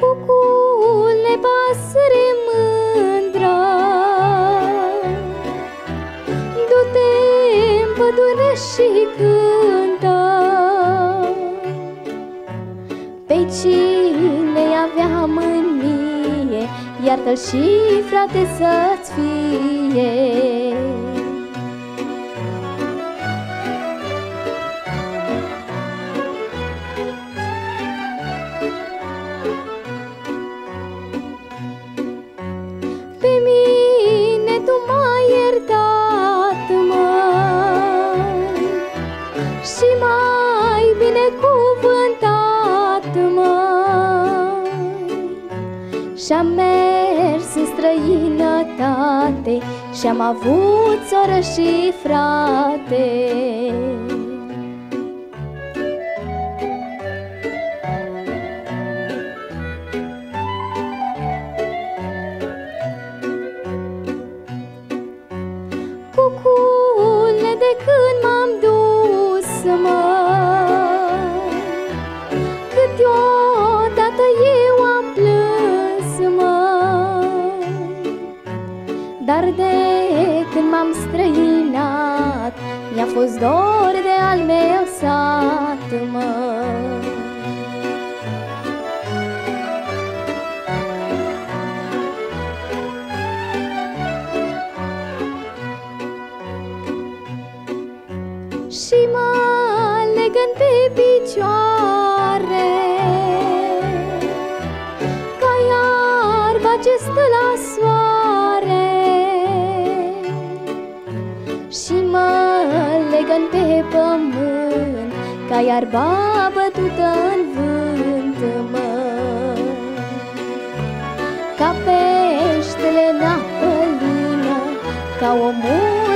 cucule pasăre mândră. Du-te în pădure și cântă. Pe cine avea mânie Iartă-l și frate să-ți fie. Pe mine tu m-ai iertat, măi Și mai binecuvântat, măi Și-am mers în străinătate Și-am avut soră și frate de când m-am dus, mă. Câteodată eu am plâns, mă. Dar de când m-am străinat Mi-a fost dor de Și mă legând pe picioare. Ca iarba ce stă la soare Și mă legând pe pământ Ca iarba bătută în vânt, mă. Ca peștele în apă lină Ca omul